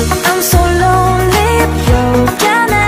I'm so lonely.